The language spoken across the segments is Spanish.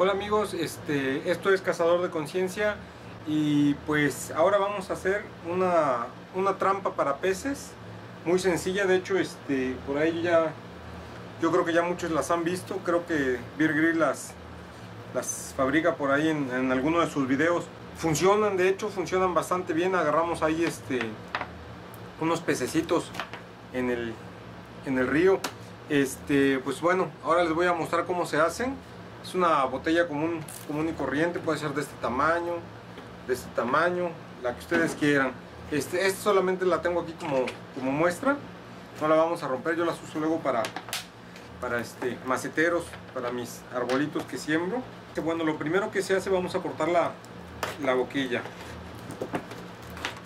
Hola amigos, este, esto es Cazador de Conciencia y pues ahora vamos a hacer una, una, trampa para peces muy sencilla, de hecho este, por ahí ya, yo creo que ya muchos las han visto, creo que Beer las, las fabrica por ahí en, en alguno de sus videos. Funcionan, de hecho funcionan bastante bien, agarramos ahí este, unos pececitos en el, en el río. Este, pues bueno, ahora les voy a mostrar cómo se hacen. Es una botella común, común y corriente, puede ser de este tamaño, de este tamaño, la que ustedes quieran. Este, esta solamente la tengo aquí como, como muestra, no la vamos a romper, yo las uso luego para, para este, maceteros, para mis arbolitos que siembro. Bueno, lo primero que se hace, vamos a cortar la, la boquilla.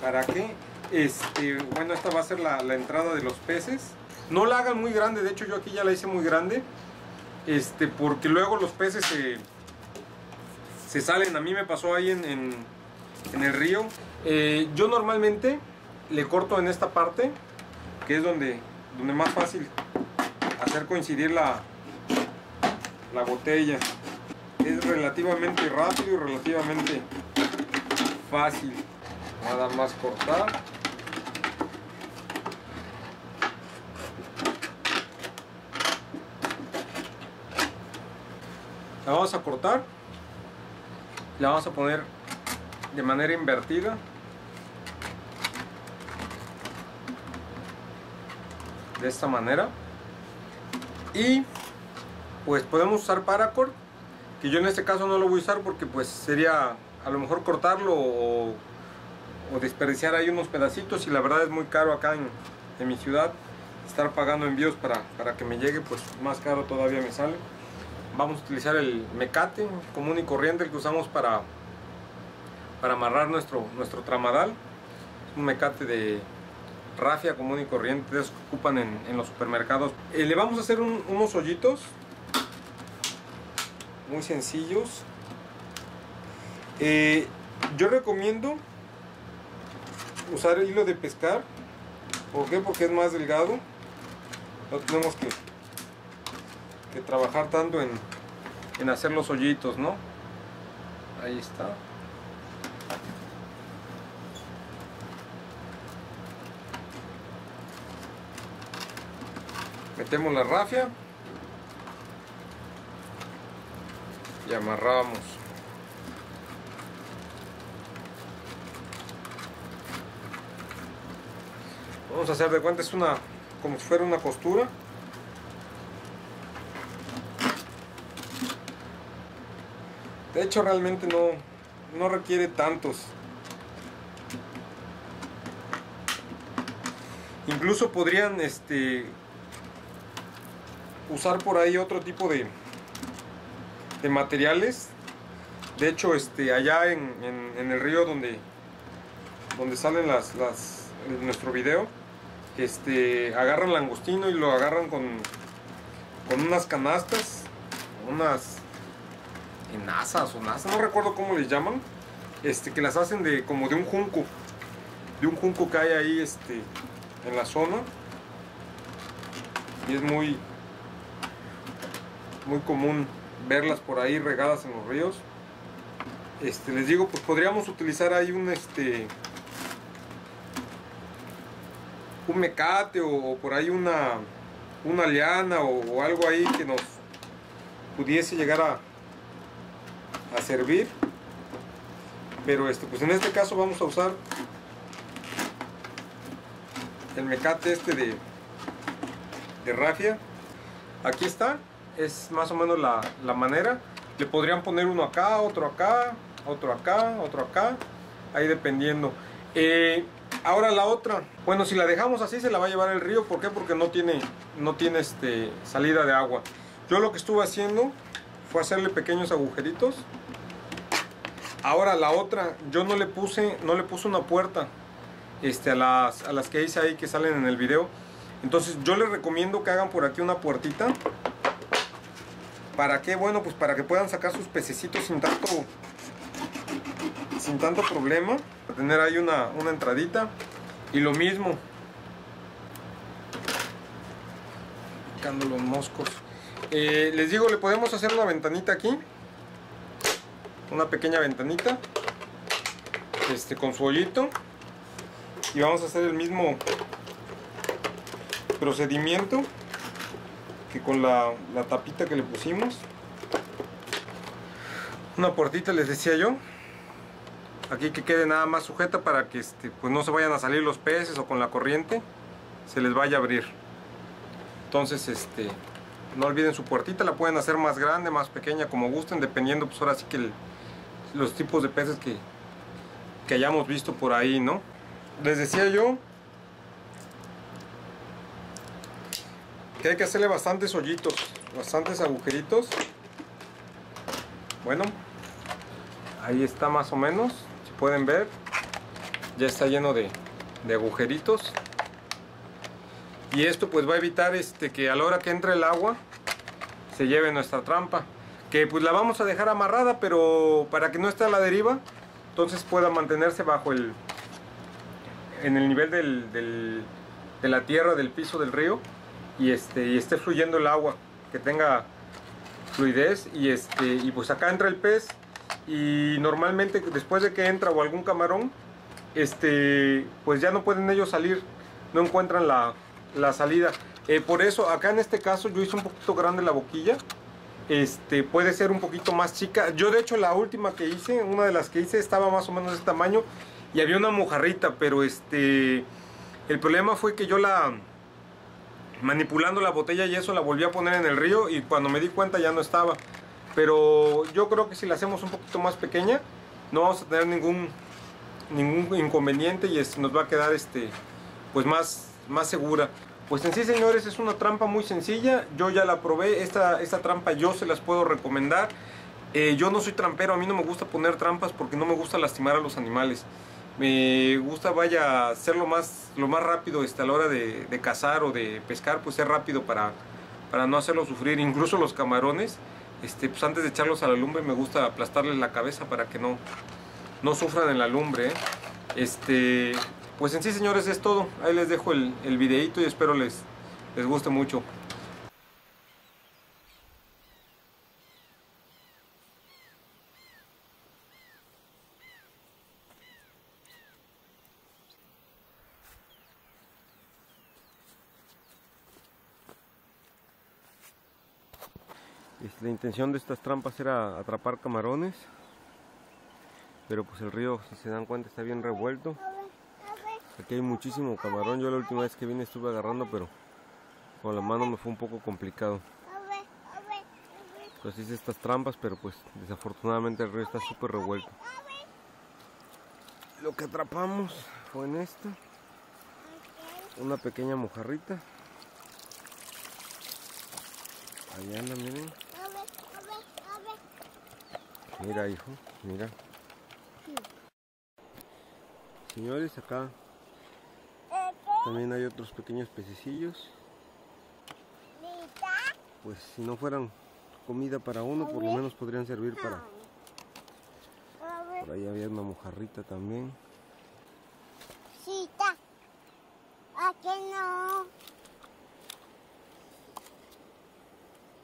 ¿Para qué? Este, bueno, esta va a ser la, la entrada de los peces. No la hagan muy grande, de hecho yo aquí ya la hice muy grande este, porque luego los peces se, se salen. A mí me pasó ahí en, en, el río. Eh, yo normalmente le corto en esta parte, que es donde, donde más fácil hacer coincidir la, la botella. Es relativamente rápido y relativamente fácil. Nada más cortar. La vamos a cortar. La vamos a poner de manera invertida. De esta manera. Y pues podemos usar paracord que yo en este caso no lo voy a usar porque pues sería a lo mejor cortarlo o, desperdiciar ahí unos pedacitos. Y la verdad es muy caro acá en, en mi ciudad estar pagando envíos para, para que me llegue pues más caro todavía me sale vamos a utilizar el mecate común y corriente el que usamos para para amarrar nuestro nuestro tramadal. Un mecate de rafia común y corriente esos que ocupan en, los supermercados. Eh, le vamos a hacer unos hoyitos muy sencillos. Eh, yo recomiendo usar el hilo de pescar. ¿por qué? porque es más delgado. No tenemos que que trabajar tanto en, en hacer los hoyitos, ¿no? Ahí está. Metemos la rafia y amarramos. Vamos a hacer de cuenta es una como si fuera una costura. De hecho realmente no, no requiere tantos. Incluso podrían este, usar por ahí otro tipo de, de materiales. De hecho, este, allá en, el río donde, donde salen las, en nuestro video, este, agarran langostino y lo agarran con, con unas canastas, unas asas o NASA, no recuerdo cómo les llaman, este, que las hacen de como de un junco, de un junco que hay ahí este, en la zona y es muy muy común verlas por ahí regadas en los ríos. Este, les digo, pues podríamos utilizar ahí un este un mecate o, por ahí una una liana o algo ahí que nos pudiese llegar a, a servir. Pero este pues en este caso vamos a usar el mecate este de de rafia. Aquí está es más o menos la, manera. Le podrían poner uno acá otro acá otro acá otro acá ahí dependiendo. Eh, ahora la otra bueno si la dejamos así se la va a llevar el río. ¿por qué? porque no tiene no tiene este salida de agua. Yo lo que estuve haciendo fue hacerle pequeños agujeritos Ahora la otra, yo no le puse, no le puse una puerta este, a, las, a las que hice ahí que salen en el video. Entonces yo les recomiendo que hagan por aquí una puertita. ¿Para qué? Bueno, pues para que puedan sacar sus pececitos sin tanto, sin tanto problema. Para tener ahí una, una entradita. Y lo mismo. Picando los moscos. Eh, les digo, le podemos hacer una ventanita aquí una pequeña ventanita este, con su hoyito y vamos a hacer el mismo procedimiento que con la, la tapita que le pusimos. Una puertita les decía yo aquí que quede nada más sujeta para que este, pues no se vayan a salir los peces o con la corriente se les vaya a abrir. Entonces este no olviden su puertita la pueden hacer más grande más pequeña como gusten dependiendo pues ahora sí que los tipos de peces que, que hayamos visto por ahí no les decía yo que hay que hacerle bastantes hoyitos bastantes agujeritos. Bueno ahí está más o menos si pueden ver. Ya está lleno de, de agujeritos. Y esto pues va a evitar este que a la hora que entre el agua se lleve nuestra trampa que pues la vamos a dejar amarrada pero para que no esté a la deriva entonces pueda mantenerse bajo el en el nivel del, de la tierra del piso del río y este y esté fluyendo el agua que tenga fluidez y este y pues acá entra el pez y normalmente después de que entra o algún camarón este pues ya no pueden ellos salir no encuentran la, la salida. Eh, por eso acá en este caso yo hice un poquito grande la boquilla este puede ser un poquito más chica yo de hecho la última que hice una de las que hice estaba más o menos de este tamaño y había una mojarrita pero este el problema fue que yo la manipulando la botella y eso la volví a poner en el río y cuando me di cuenta ya no estaba. Pero yo creo que si la hacemos un poquito más pequeña no vamos a tener ningún ningún inconveniente y nos va a quedar este pues más, más segura. Pues en sí señores es una trampa muy sencilla, yo ya la probé, esta, esta trampa yo se las puedo recomendar. Eh, yo no soy trampero, a mí no me gusta poner trampas porque no me gusta lastimar a los animales. Me gusta vaya hacerlo más lo más rápido este, a la hora de, cazar o de pescar pues ser rápido para, para no hacerlo sufrir. Incluso los camarones este, pues antes de echarlos a la lumbre me gusta aplastarles la cabeza para que no, no sufran en la lumbre ¿eh? este pues en sí señores es todo ahí les dejo el, videito y espero les, les guste mucho La intención de estas trampas era atrapar camarones, pero pues el río, si se dan cuenta, está bien revuelto. Aquí hay muchísimo camarón. Yo la última vez que vine estuve agarrando, pero con la mano me fue un poco complicado. Pues hice estas trampas, pero pues desafortunadamente el río está súper revuelto. Lo que atrapamos fue en esta, una pequeña mojarrita. Allá anda, miren. Mira, hijo, mira. Señores, acá también hay otros pequeños pececillos. Pues si no fueran comida para uno, por lo menos podrían servir para... Por ahí había una mojarrita también. Cita. Aquí no.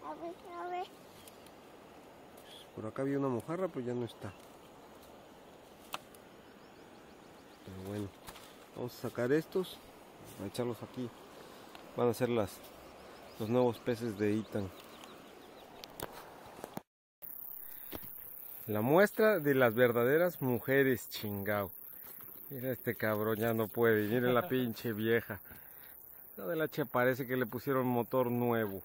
A ver, a ver. Por acá había una mojarra, pues ya no está. Pero bueno, vamos a sacar estos, a echarlos aquí. Van a ser las, los nuevos peces de Itan. La muestra de las verdaderas mujeres chingao. Mira este cabrón, ya no puede. Mira la pinche vieja. La de la che parece que le pusieron motor nuevo.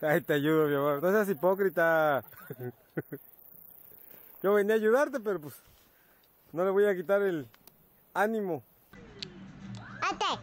Ay, te ayudo, mi amor. No seas hipócrita. Yo venía a ayudarte, pero pues no le voy a quitar el ánimo. Ate.